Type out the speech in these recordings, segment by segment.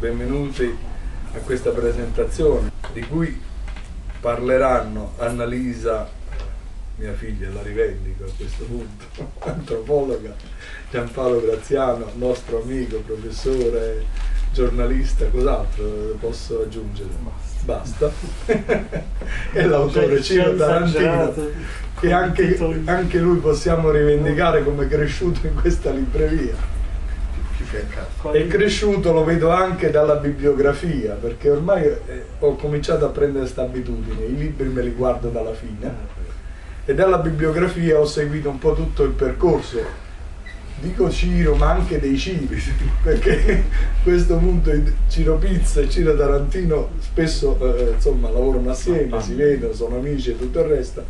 benvenuti a questa presentazione di cui parleranno Annalisa, mia figlia la rivendico a questo punto, antropologa, Giampaolo Graziano, nostro amico, professore, giornalista, cos'altro posso aggiungere? Basta. e l'autore Ciro Tarantino, che anche, anche lui possiamo rivendicare come cresciuto in questa libreria è cresciuto, lo vedo anche dalla bibliografia, perché ormai eh, ho cominciato a prendere questa abitudine, i libri me li guardo dalla fine. E dalla bibliografia ho seguito un po' tutto il percorso, dico Ciro ma anche dei Ciri, perché a questo punto Ciro Pizza e Ciro Tarantino spesso eh, insomma lavorano assieme, si vedono, sono amici e tutto il resto.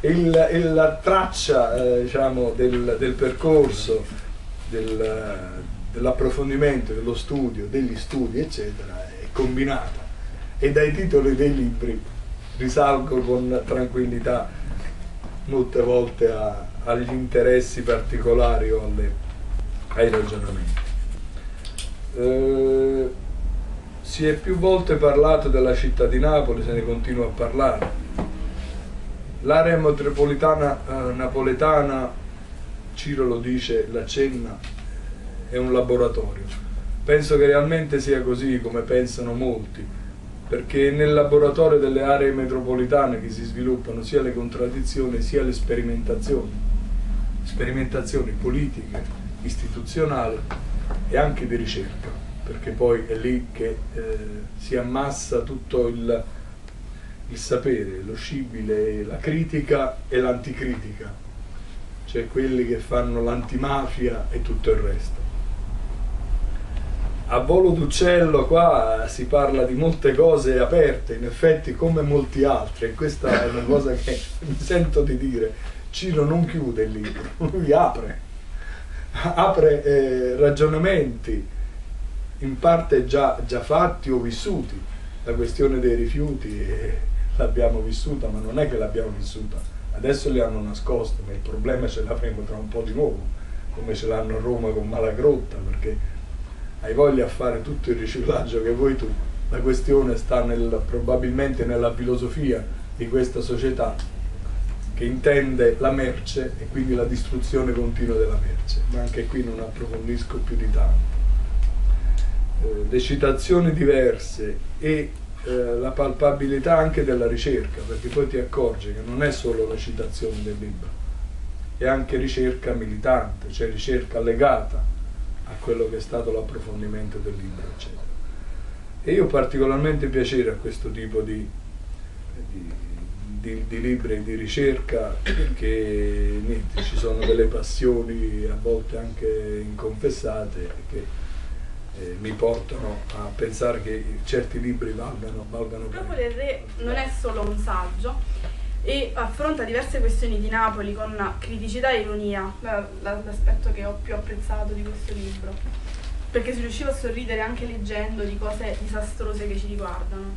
E, il, e la traccia eh, diciamo, del, del percorso del, dell'approfondimento, dello studio, degli studi, eccetera, è combinata e dai titoli dei libri risalgo con tranquillità molte volte a, agli interessi particolari o alle, ai ragionamenti. Eh, si è più volte parlato della città di Napoli, se ne continua a parlare. L'area metropolitana eh, napoletana, Ciro lo dice, la cenna, è un laboratorio. Penso che realmente sia così come pensano molti, perché nel laboratorio delle aree metropolitane che si sviluppano sia le contraddizioni sia le sperimentazioni, sperimentazioni politiche, istituzionali e anche di ricerca, perché poi è lì che eh, si ammassa tutto il, il sapere, lo scibile, la critica e l'anticritica, cioè quelli che fanno l'antimafia e tutto il resto a volo d'uccello qua si parla di molte cose aperte, in effetti come molti altri, e questa è una cosa che mi sento di dire. Ciro non chiude il libro, lui apre, apre eh, ragionamenti in parte già, già, fatti o vissuti. La questione dei rifiuti eh, l'abbiamo vissuta, ma non è che l'abbiamo vissuta, adesso li hanno nascosti, ma il problema ce l'avremo tra un po' di nuovo, come ce l'hanno a Roma con Malagrotta, perché hai voglia a fare tutto il riciclaggio che vuoi tu. La questione sta nel, probabilmente nella filosofia di questa società che intende la merce e quindi la distruzione continua della merce, ma anche qui non approfondisco più di tanto. Eh, le citazioni diverse e eh, la palpabilità anche della ricerca, perché poi ti accorgi che non è solo la citazione del libro, è anche ricerca militante, cioè ricerca legata a quello che è stato l'approfondimento del libro, eccetera. E io ho particolarmente piacere a questo tipo di, di, di, di libri di ricerca perché niente, ci sono delle passioni a volte anche inconfessate che eh, mi portano a pensare che certi libri valgano, valgano Proprio del Re non è solo un saggio, e affronta diverse questioni di Napoli con criticità e ironia, l'aspetto che ho più apprezzato di questo libro, perché si riusciva a sorridere anche leggendo di cose disastrose che ci riguardano,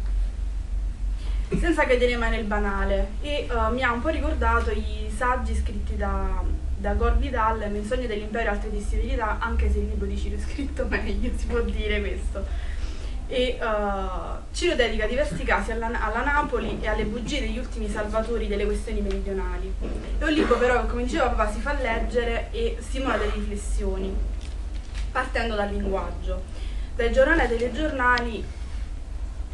senza cadere mai nel banale. E uh, mi ha un po' ricordato i saggi scritti da, da Gore Vidal, Menzogne dell'impero e altre disabilità, anche se il libro di Ciro è scritto meglio, si può dire questo e uh, Ciro dedica diversi casi alla, alla, Napoli e alle bugie degli ultimi salvatori delle questioni meridionali. È un libro però che, come diceva papà, si fa leggere e stimola delle riflessioni, partendo dal linguaggio. Dai giornali ai telegiornali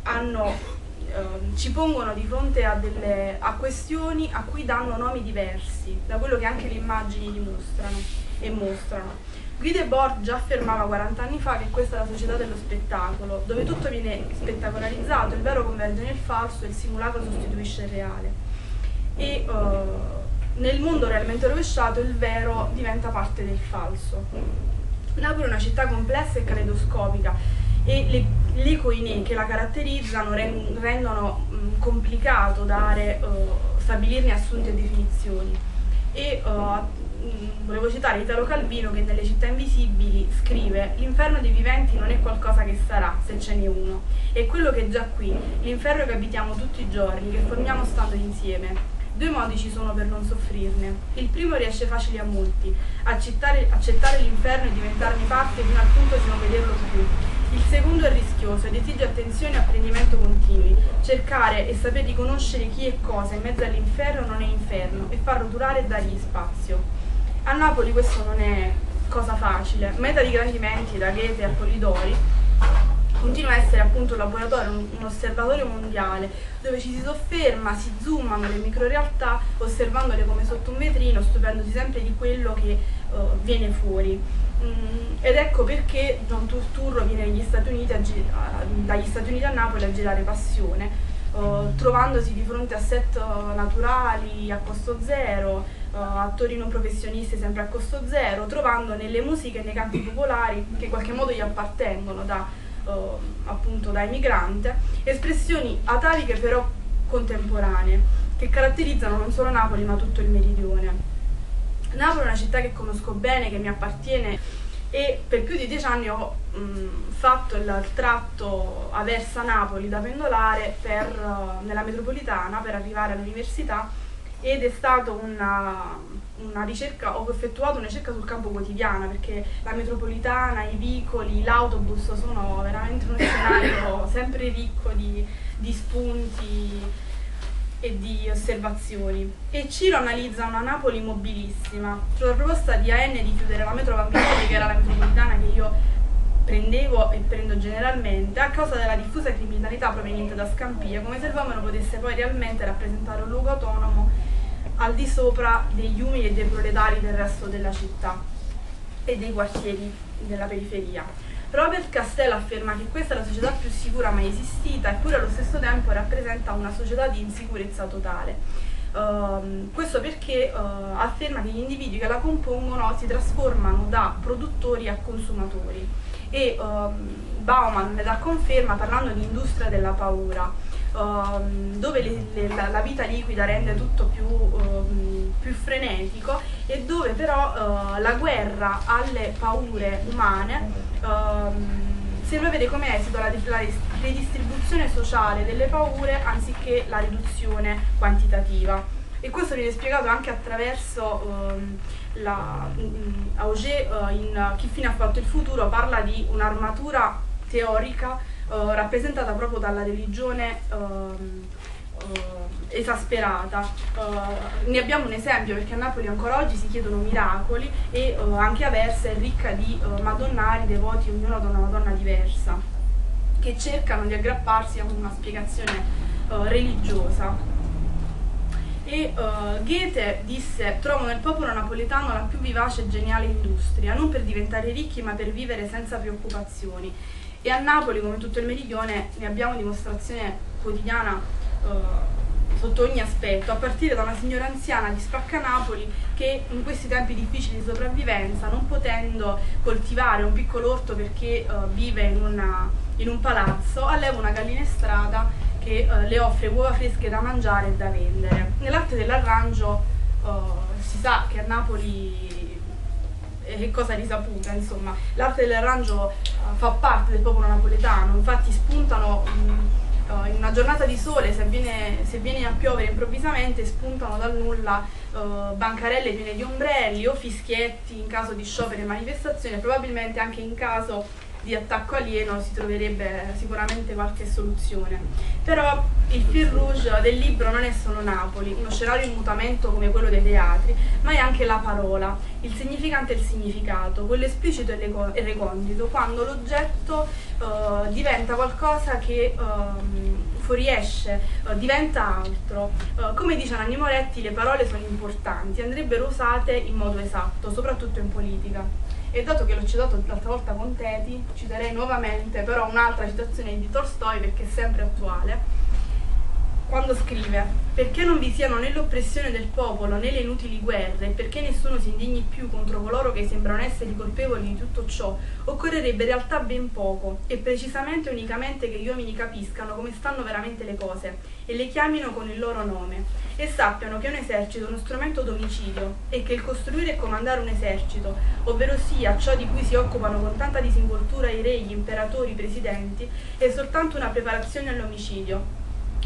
hanno, uh, ci pongono di fronte a, delle, a questioni a cui danno nomi diversi, da quello che anche le immagini dimostrano e mostrano. Guido Bord già affermava 40 anni fa che questa è la società dello spettacolo, dove tutto viene spettacolarizzato, il vero converge nel falso e il simulacro sostituisce il reale. E uh, nel mondo realmente rovesciato il vero diventa parte del falso. Napoli è una città complessa e caleidoscopica e le, le coine che la caratterizzano rendono mh, complicato dare, uh, stabilirne assunti e definizioni. E, uh, Mm, volevo citare Italo Calvino che nelle città invisibili scrive l'inferno dei viventi non è qualcosa che sarà se ce n'è uno, è quello che è già qui, l'inferno che abitiamo tutti i giorni, che formiamo stando insieme. Due modi ci sono per non soffrirne. Il primo riesce facile a molti, accettare, accettare l'inferno e diventarne parte fino al punto di non vederlo più. Il secondo è rischioso ed esige attenzione e apprendimento continui. Cercare e saper riconoscere chi e cosa in mezzo all'inferno non è inferno e farlo durare e dargli spazio. A Napoli questo non è cosa facile. Meta di grandi menti da Goethe a Polidori continua a essere appunto un laboratorio, un, un, osservatorio mondiale dove ci si sofferma, si zoomano le microrealtà osservandole come sotto un vetrino, stupendosi sempre di quello che uh, viene fuori. Mm, ed ecco perché John Turturro viene Stati Uniti a, dagli Stati Uniti a Napoli a girare Passione, uh, trovandosi di fronte a set naturali a costo zero, uh, attori non professionisti sempre a costo zero, trovando nelle musiche e nei canti popolari che in qualche modo gli appartengono da eh, appunto da emigrante, espressioni ataviche però contemporanee che caratterizzano non solo Napoli ma tutto il meridione. Napoli è una città che conosco bene, che mi appartiene e per più di dieci anni ho mh, fatto il tratto Aversa-Napoli da pendolare per, uh, nella metropolitana per arrivare all'università ed è stato una, una ricerca, ho effettuato una ricerca sul campo quotidiana perché la metropolitana, i vicoli, l'autobus sono veramente uno scenario sempre ricco di, di spunti e di osservazioni. E Ciro analizza una Napoli mobilissima sulla proposta di AN di chiudere la metro Vampirelli, che era la metropolitana che io prendevo e prendo generalmente a causa della diffusa criminalità proveniente da Scampia, come se il Vomero potesse poi realmente rappresentare un luogo autonomo al di sopra degli umili e dei proletari del resto della città e dei quartieri della periferia. Robert Castell afferma che questa è la società più sicura mai esistita eppure allo stesso tempo rappresenta una società di insicurezza totale. Uh, questo perché uh, afferma che gli individui che la compongono si trasformano da produttori a consumatori e uh, Bauman ne dà conferma parlando di industria della paura um, dove le, le, la, la, vita liquida rende tutto più, più frenetico e dove però uh, la guerra alle paure umane um, sembra avere come esito la, la redistribuzione sociale delle paure anziché la riduzione quantitativa. E questo viene spiegato anche attraverso um, la, um, Auger uh, in Chi fine ha fatto il futuro parla di un'armatura teorica uh, rappresentata proprio dalla religione uh, esasperata. ne abbiamo un esempio perché a Napoli ancora oggi si chiedono miracoli e anche Aversa è ricca di madonnari devoti, ognuno da una madonna diversa, che cercano di aggrapparsi a una spiegazione religiosa. E uh, Goethe disse: Trovo nel popolo napoletano la più vivace e geniale industria, non per diventare ricchi, ma per vivere senza preoccupazioni. E a Napoli, come tutto il meridione, ne abbiamo dimostrazione quotidiana sotto ogni aspetto, a partire da una signora anziana di Spacca Napoli che in questi tempi difficili di sopravvivenza, non potendo coltivare un piccolo orto perché eh, vive in, una, in, un palazzo, alleva una gallina strada che eh, le offre uova fresche da mangiare e da vendere. Nell'arte dell'arrangio eh, si sa che a Napoli e cosa risaputa, insomma. L'arte dell'arrangio uh, fa parte del popolo napoletano, infatti spuntano um, uh, in una giornata di sole, se viene, se viene, a piovere improvvisamente, spuntano dal nulla uh, bancarelle piene di ombrelli o fischietti in caso di sciopero e manifestazione, probabilmente anche in caso di attacco alieno si troverebbe sicuramente qualche soluzione. Però il fil rouge del libro non è solo Napoli, uno scenario in mutamento come quello dei teatri, ma è anche la parola, il significante e il significato, quello esplicito e recondito, quando l'oggetto uh, diventa qualcosa che uh, fuoriesce, uh, diventa altro. come dice Nanni Moretti, le parole sono importanti, andrebbero usate in modo esatto, soprattutto in politica. E dato che l'ho citato l'altra volta con Teti, citerei nuovamente però un'altra citazione di Tolstoi perché è sempre attuale quando scrive perché non vi siano né l'oppressione del popolo né le inutili guerre, perché nessuno si indigni più contro coloro che sembrano essere colpevoli di tutto ciò, occorrerebbe in realtà ben poco, e precisamente unicamente che gli uomini capiscano come stanno veramente le cose, e le chiamino con il loro nome, e sappiano che un esercito è uno strumento d'omicidio, e che il costruire e comandare un esercito, ovvero sia ciò di cui si occupano con tanta disinvoltura i re, gli imperatori, i presidenti, è soltanto una preparazione all'omicidio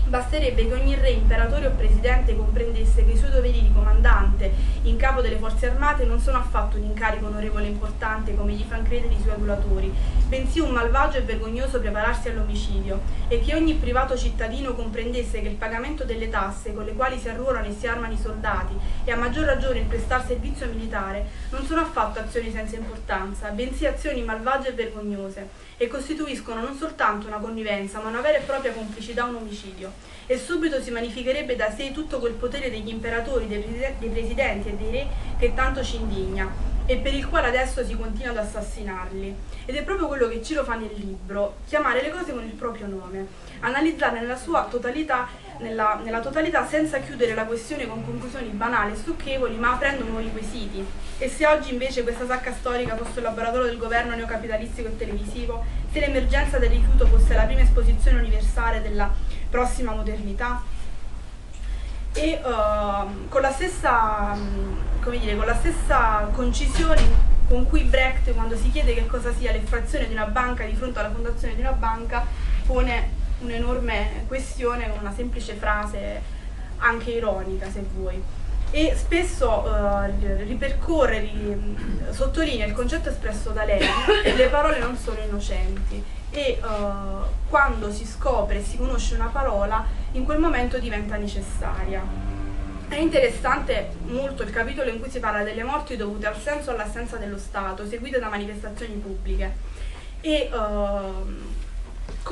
Basterebbe che ogni re, imperatore o presidente comprendesse che i suoi doveri di comandante in capo delle forze armate non sono affatto un incarico onorevole e importante come gli fan credere i suoi adulatori, bensì un malvagio e vergognoso prepararsi all'omicidio, e che ogni privato cittadino comprendesse che il pagamento delle tasse con le quali si arruolano e si armano i soldati, e a maggior ragione il prestar servizio militare, non sono affatto azioni senza importanza, bensì azioni malvagie e vergognose e costituiscono non soltanto una connivenza, ma una vera e propria complicità, un omicidio. E subito si magnificherebbe da sé tutto quel potere degli imperatori, dei, presidenti e dei re che tanto ci indigna e per il quale adesso si continua ad assassinarli. Ed è proprio quello che Ciro fa nel libro, chiamare le cose con il proprio nome, analizzarle nella sua totalità nella, nella, totalità senza chiudere la questione con conclusioni banali e stucchevoli, ma aprendo nuovi quesiti. E se oggi invece questa sacca storica fosse il laboratorio del governo neocapitalistico e televisivo, se l'emergenza del rifiuto fosse la prima esposizione universale della prossima modernità? E uh, con, la stessa, um, dire, con la stessa concisione con cui Brecht, quando si chiede che cosa sia l'effrazione di una banca di fronte alla fondazione di una banca, pone un'enorme questione con una semplice frase anche ironica se vuoi e spesso uh, ripercorre, ri, sottolinea il concetto espresso da lei, le parole non sono innocenti e uh, quando si scopre e si conosce una parola, in quel momento diventa necessaria. È interessante molto il capitolo in cui si parla delle morti dovute al senso o all'assenza dello Stato, seguite da manifestazioni pubbliche. E uh,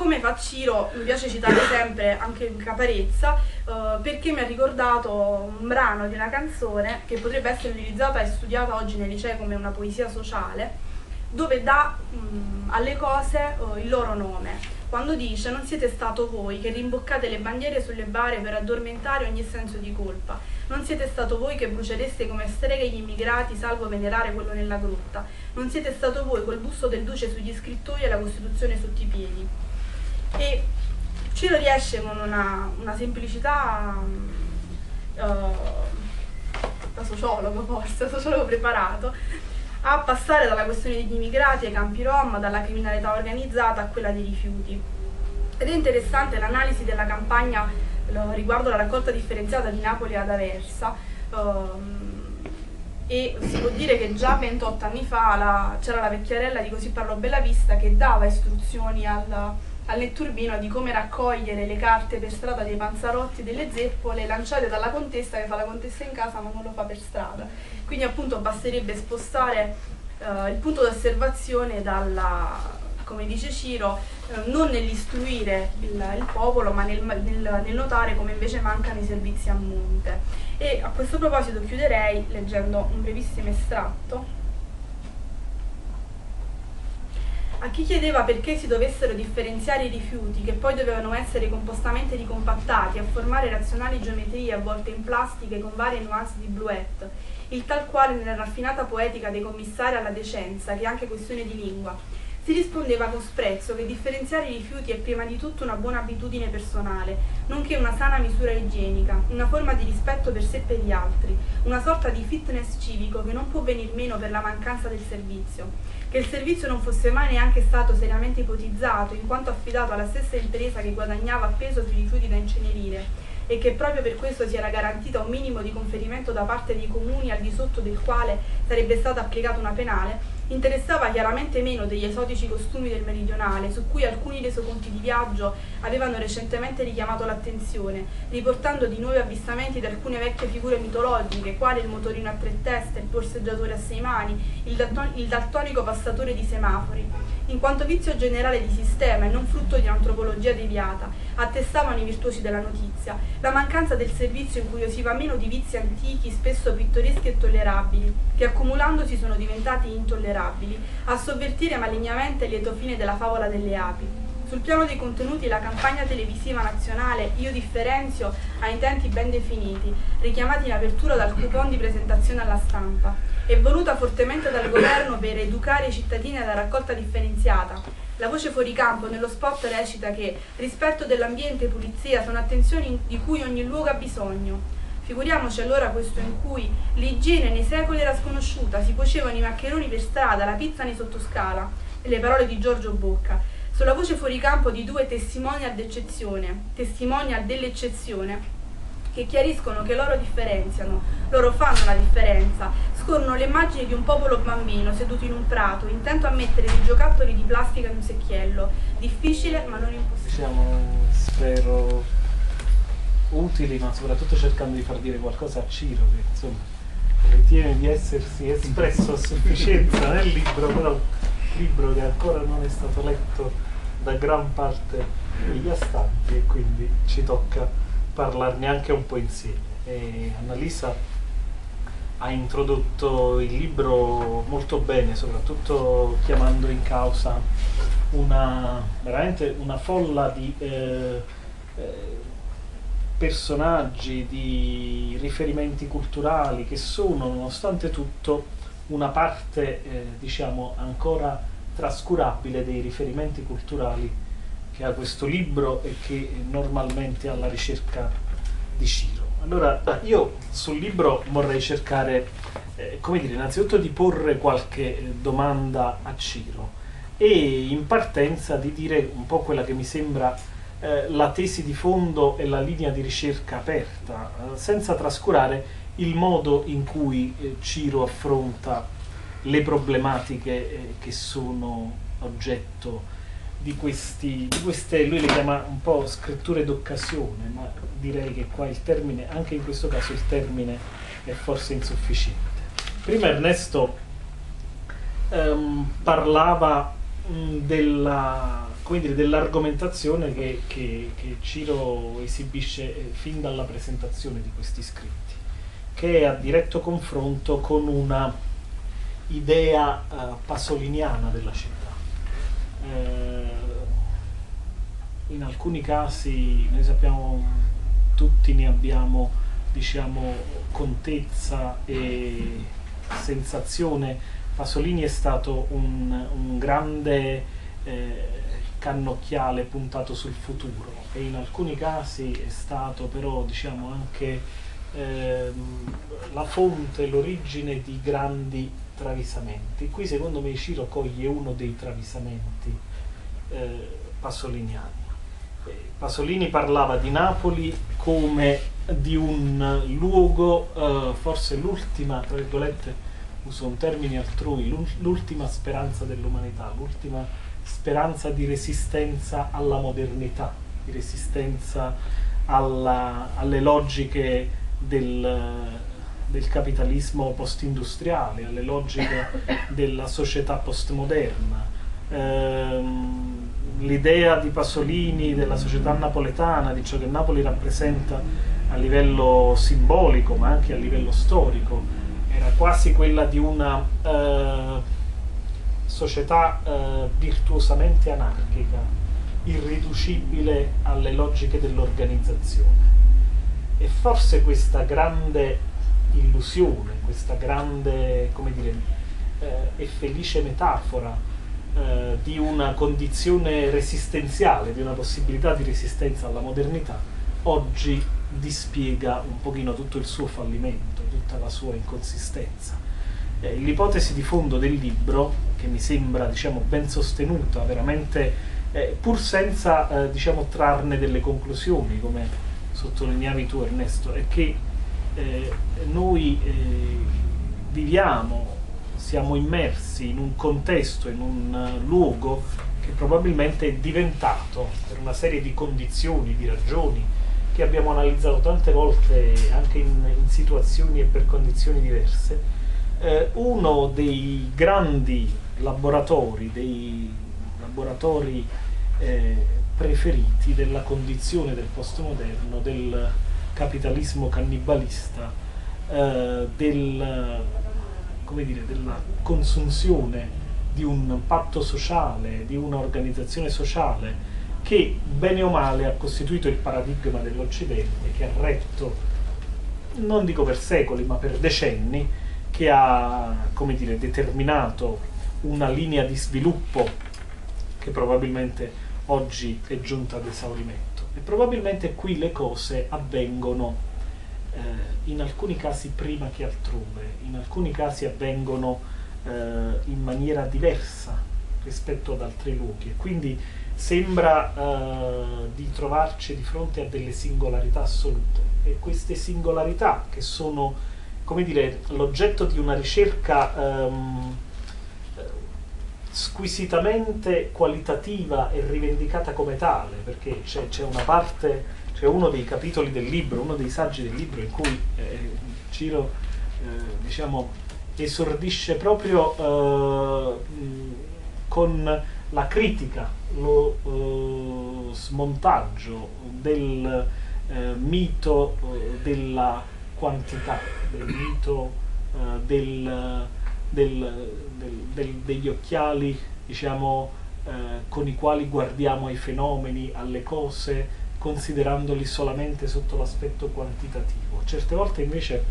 come fa Ciro, mi piace citare sempre anche in Caparezza, uh, perché mi ha ricordato un brano di una canzone che potrebbe essere utilizzata e studiata oggi nei licei come una poesia sociale, dove dà um, alle cose uh, il loro nome. Quando dice non siete stato voi che rimboccate le bandiere sulle bare per addormentare ogni senso di colpa, non siete stato voi che brucereste come streghe gli immigrati salvo venerare quello nella grotta, non siete stato voi col busto del duce sugli scrittori e la Costituzione sotto i piedi e Ciro riesce con una, una semplicità uh, da sociologo forse, sociologo preparato, a passare dalla questione degli immigrati ai campi rom, dalla criminalità organizzata a quella dei rifiuti. Ed è interessante l'analisi della campagna riguardo la raccolta differenziata di Napoli ad Aversa. Um, e si può dire che già 28 anni fa c'era la vecchiarella di Così parlo Bella Vista che dava istruzioni al, al netturbino di come raccogliere le carte per strada dei panzarotti delle zeppole lanciate dalla contessa che fa la contessa in casa ma non lo fa per strada. Quindi appunto basterebbe spostare uh, il punto d'osservazione dalla, come dice Ciro, uh, non nell'istruire il, il, popolo ma nel, nel, nel notare come invece mancano i servizi a monte. E a questo proposito chiuderei leggendo un brevissimo estratto A chi chiedeva perché si dovessero differenziare i rifiuti, che poi dovevano essere compostamente ricompattati a formare razionali geometrie avvolte in plastiche con varie nuanze di bluette, il tal quale nella raffinata poetica dei commissari alla decenza, che è anche questione di lingua, si rispondeva con sprezzo che differenziare i rifiuti è prima di tutto una buona abitudine personale, nonché una sana misura igienica, una forma di rispetto per sé e per gli altri, una sorta di fitness civico che non può venir meno per la mancanza del servizio. Che il servizio non fosse mai neanche stato seriamente ipotizzato, in quanto affidato alla stessa impresa che guadagnava appeso sui rifiuti da incenerire, e che proprio per questo si era garantita un minimo di conferimento da parte dei comuni al di sotto del quale sarebbe stata applicata una penale, interessava chiaramente meno degli esotici costumi del meridionale, su cui alcuni resoconti di viaggio avevano recentemente richiamato l'attenzione, riportando di nuovi avvistamenti di alcune vecchie figure mitologiche, quali il motorino a tre teste, il borseggiatore a sei mani, il, dalton- il daltonico passatore di semafori, in quanto vizio generale di sistema e non frutto di un'antropologia deviata, attestavano i virtuosi della notizia, la mancanza del servizio incuriosiva meno di vizi antichi, spesso pittoreschi e tollerabili, che accumulandosi sono diventati intollerabili, a sovvertire malignamente il lieto fine della favola delle api. Sul piano dei contenuti la campagna televisiva nazionale Io differenzio ha intenti ben definiti, richiamati in apertura dal coupon di presentazione alla stampa. È voluta fortemente dal governo per educare i cittadini alla raccolta differenziata. La voce fuori campo nello spot recita che rispetto dell'ambiente e pulizia sono attenzioni di cui ogni luogo ha bisogno. Figuriamoci allora questo in cui l'igiene nei secoli era sconosciuta, si cuocevano i maccheroni per strada, la pizza nei sottoscala, le parole di Giorgio Bocca sulla voce fuori campo di due testimonial d'eccezione, testimonial dell'eccezione, che chiariscono che loro differenziano, loro fanno la differenza, scorrono le immagini di un popolo bambino seduto in un prato, intento a mettere dei giocattoli di plastica in un secchiello, difficile ma non impossibile. Diciamo, spero utili, ma soprattutto cercando di far dire qualcosa a Ciro, che insomma ritiene di essersi espresso a sufficienza nel libro, però libro che ancora non è stato letto da gran parte degli astanti e quindi ci tocca parlarne anche un po' insieme. E Annalisa ha introdotto il libro molto bene, soprattutto chiamando in causa una, veramente una folla di eh, eh, personaggi, di riferimenti culturali che sono, nonostante tutto, una parte, eh, diciamo, ancora trascurabile dei riferimenti culturali che ha questo libro e che normalmente ha la ricerca di Ciro. Allora, io sul libro vorrei cercare, eh, come dire, innanzitutto di porre qualche eh, domanda a Ciro e in partenza di dire un po' quella che mi sembra eh, la tesi di fondo e la linea di ricerca aperta, eh, senza trascurare il modo in cui eh, Ciro affronta le problematiche eh, che sono oggetto di, questi, di queste, lui le chiama un po' scritture d'occasione, ma direi che qua il termine, anche in questo caso il termine è forse insufficiente. Prima Ernesto ehm, parlava mh, della dire, dell'argomentazione che, che, che, Ciro esibisce eh, fin dalla presentazione di questi scritti, che è a diretto confronto con una idea uh, pasoliniana della città. Eh, in alcuni casi noi sappiamo, tutti ne abbiamo diciamo, contezza e sensazione. Pasolini è stato un, un grande eh, cannocchiale puntato sul futuro e in alcuni casi è stato però diciamo anche ehm, la fonte, l'origine di grandi travisamenti. Qui secondo me Ciro coglie uno dei travisamenti eh, pasoliniani. Eh, Pasolini parlava di Napoli come di un luogo, eh, forse l'ultima, tra virgolette, uso un termine altrui, l'ultima speranza dell'umanità, l'ultima speranza di resistenza alla modernità, di resistenza alla, alle logiche del, del capitalismo post-industriale, alle logiche della società postmoderna. Ehm, l'idea di Pasolini della società napoletana, di ciò che Napoli rappresenta a livello simbolico ma anche a livello storico, era quasi quella di una eh, società eh, virtuosamente anarchica, irriducibile alle logiche dell'organizzazione. E forse questa grande illusione, questa grande, come dire, eh, e felice metafora eh, di una condizione resistenziale, di una possibilità di resistenza alla modernità, oggi dispiega un pochino tutto il suo fallimento, tutta la sua inconsistenza eh, l'ipotesi di fondo del libro, che mi sembra diciamo, ben sostenuta, veramente, eh, pur senza eh, diciamo, trarne delle conclusioni, come sottolineavi tu Ernesto, è che eh, noi eh, viviamo, siamo immersi in un contesto, in un luogo che probabilmente è diventato, per una serie di condizioni, di ragioni, che abbiamo analizzato tante volte anche in, in situazioni e per condizioni diverse, eh, uno dei grandi laboratori, dei laboratori eh, preferiti della condizione del postmoderno, del capitalismo cannibalista, eh, del, dire, della consunzione di un patto sociale, di un'organizzazione sociale che bene o male ha costituito il paradigma dell'Occidente, che ha retto, non dico per secoli, ma per decenni, che ha dire, determinato una linea di sviluppo che probabilmente oggi è giunta ad esaurimento. E probabilmente qui le cose avvengono eh, in alcuni casi prima che altrove, in alcuni casi avvengono eh, in maniera diversa rispetto ad altri luoghi. E quindi sembra eh, di trovarci di fronte a delle singolarità assolute. E queste singolarità che sono come dire l'oggetto di una ricerca ehm, squisitamente qualitativa e rivendicata come tale perché c'è, c'è una parte c'è uno dei capitoli del libro uno dei saggi del libro in cui eh, Ciro eh, diciamo esordisce proprio eh, con la critica, lo uh, smontaggio del uh, mito uh, della quantità, del mito del, del, del, degli occhiali, diciamo, con i quali guardiamo ai fenomeni, alle cose, considerandoli solamente sotto l'aspetto quantitativo. Certe volte invece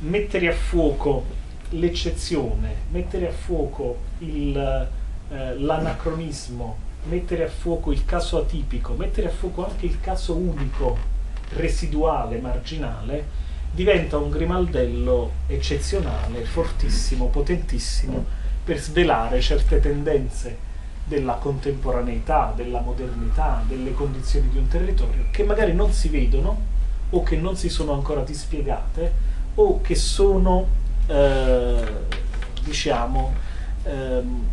mettere a fuoco l'eccezione, mettere a fuoco il, eh, l'anacronismo, mettere a fuoco il caso atipico, mettere a fuoco anche il caso unico, residuale, marginale, diventa un grimaldello eccezionale, fortissimo, potentissimo per svelare certe tendenze della contemporaneità, della modernità, delle condizioni di un territorio che magari non si vedono o che non si sono ancora dispiegate o che sono, eh, diciamo, ehm,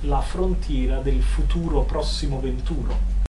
la frontiera del futuro prossimo venturo